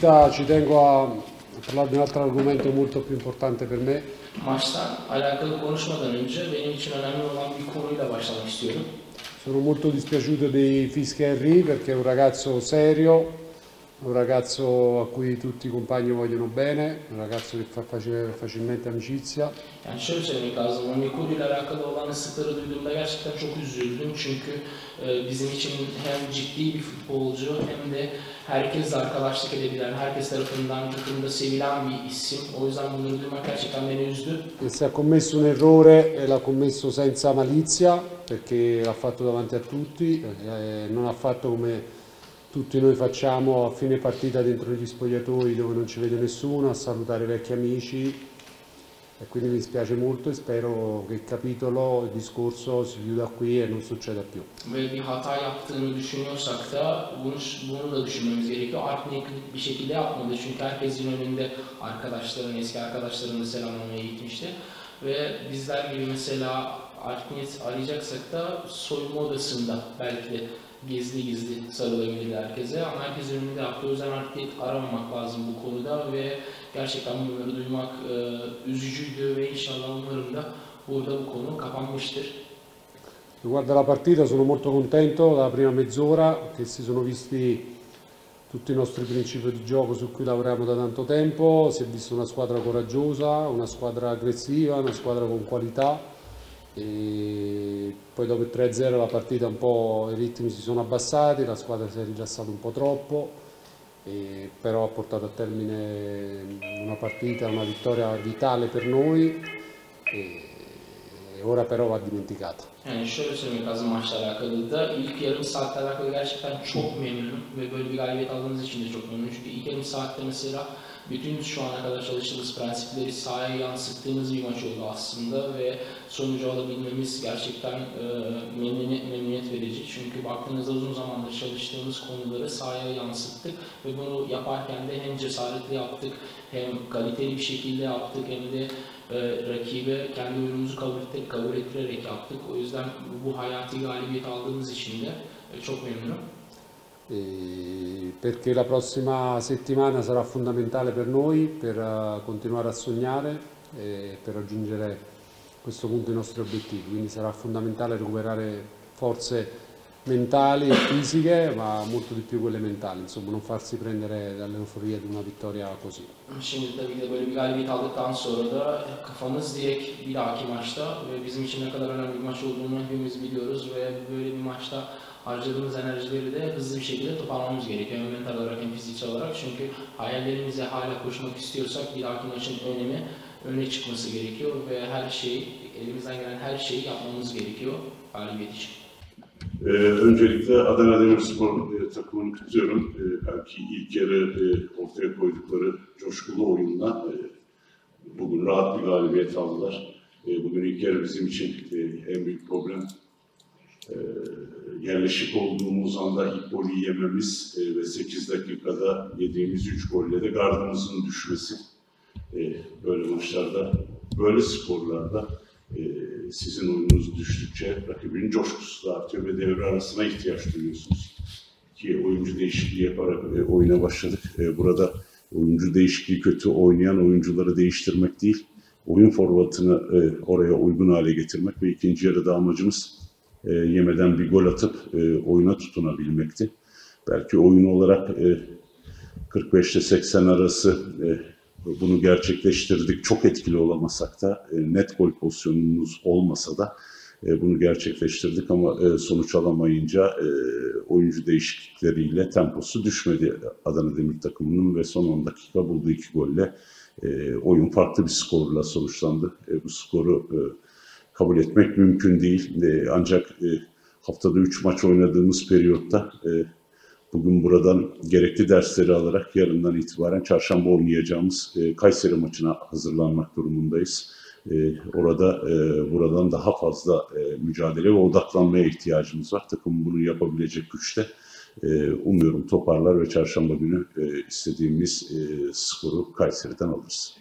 partita ci tengo a parlare di un altro argomento molto più importante per me, Maçtan alakalı konuşmadan önce benim için önemli olan bir konuyla başlamak istiyorum. Sono molto dispiaciuto di Fischerri perché è un ragazzo serio, un ragazzo a cui tutti i compagni vogliono bene, un ragazzo che fa facilmente amicizia. Yani şöyle söylemek lazım, Onyekuru ile alakalı olan ıslıkları duyduğumda gerçekten çok üzüldüm. Çünkü e, bizim için hem ciddi bir futbolcu hem de herkesle arkadaşlık edebilen, herkes tarafından takımda sevilen bir isim. O yüzden bunları duymak gerçekten beni üzdü. E se ha commesso un errore e l'ha commesso senza malizia perché l'ha fatto davanti a tutti, eh, non ha fatto come tutti noi facciamo a fine partita dentro gli spogliatoi dove non ci vede nessuno, a salutare vecchi amici. E quindi mi dispiace molto e spero che il capitolo, il discorso si chiuda qui e non succeda più. Böyle bir hata. Ve bizler gibi mesela art niyet arayacaksak da soyunma odasında belki de gizli gizli sarılabilir herkese ama herkesin önünde yaptı. O yüzden art niyet aramamak lazım bu konuda ve gerçekten bunları duymak e, üzücüydü ve inşallah umarım da burada bu konu kapanmıştır. Riguardo alla partita sono molto contento dalla prima mezz'ora che si sono visti tutti i nostri principi di gioco su cui lavoriamo da tanto tempo, si è vista una squadra coraggiosa, una squadra aggressiva, una squadra con qualità e poi dopo il 3-0 la partita un po' i ritmi si sono abbassati, la squadra si è rilassata un po' troppo, però ha portato a termine una partita, una vittoria vitale per noi e ora però va dimenticata. Yani şöyle söylemek lazım maçla alakalı da ilk yarım saatle alakalı gerçekten çok memnunum ve böyle bir galibiyet aldığımız için de çok memnunum. Çünkü ilk yarım saatte mesela bütün şu ana kadar çalıştığımız prensipleri sahaya yansıttığımız bir maç oldu aslında ve sonucu alabilmemiz gerçekten e, memnuniyet, memnuniyet verici. Çünkü baktığınızda uzun zamandır çalıştığımız konuları sahaya yansıttık ve bunu yaparken de hem cesaretli yaptık hem kaliteli bir şekilde yaptık hem de e, rakibe kendi oyunumuzu kabul, ettik, kabul ettirerek yaptık. O yüzden bu hayati galibiyet aldığımız için de e, çok memnunum. Perché la prossima settimana sarà fondamentale per noi per eh, continuare a sognare e per raggiungere a questo punto i nostri obiettivi. Quindi sarà fondamentale recuperare forze mentali e fisiche, ma molto di più quelle mentali, insomma non farsi prendere dall'euforia di una vittoria così. Şimdi tabii ki de böyle bir galibiyet aldıktan sonra da kafamız direkt bir dahaki maçta ve bizim için ne kadar önemli bir maç olduğunu hepimiz biliyoruz ve böyle bir maçta harcadığımız enerjileri de hızlı bir şekilde toparlamamız gerekiyor. Hem mental olarak hem fiziksel olarak çünkü hayallerimize hala koşmak istiyorsak bir dahaki maçın önemi öne çıkması gerekiyor ve her şeyi elimizden gelen her şeyi yapmamız gerekiyor galibiyet için. Ee, öncelikle Adana Demirspor e, takımını kutluyorum. Ee, belki ilk yarı e, ortaya koydukları coşkulu oyunla e, bugün rahat bir galibiyet aldılar. E, bugün ilk yarı bizim için e, en büyük problem e, yerleşik olduğumuz anda ilk golü yememiz e, ve 8 dakikada yediğimiz 3 golle de gardımızın düşmesi. E, böyle maçlarda, böyle sporlarda e, sizin oyununuz düştükçe rakibin coşkusu da artıyor ve devre arasına ihtiyaç duyuyorsunuz. Ki oyuncu değişikliği yaparak e, oyuna başladık. E, burada oyuncu değişikliği kötü oynayan oyuncuları değiştirmek değil, oyun formatını e, oraya uygun hale getirmek ve ikinci yarıda amacımız e, yemeden bir gol atıp e, oyuna tutunabilmekti. Belki oyun olarak e, 45 ile 80 arası e, bunu gerçekleştirdik. Çok etkili olamasak da, e, net gol pozisyonumuz olmasa da e, bunu gerçekleştirdik ama e, sonuç alamayınca oyuncu değişiklikleriyle temposu düşmedi Adana Demir takımının ve son 10 dakika bulduğu iki golle oyun farklı bir skorla sonuçlandı. Bu skoru kabul etmek mümkün değil. Ancak haftada 3 maç oynadığımız periyotta bugün buradan gerekli dersleri alarak yarından itibaren çarşamba oynayacağımız e, Kayseri maçına hazırlanmak durumundayız. E, orada e, buradan daha fazla e, mücadele ve odaklanmaya ihtiyacımız var. Takım bunu yapabilecek güçte. E, umuyorum toparlar ve çarşamba günü e, istediğimiz e, skoru Kayseri'den alırız.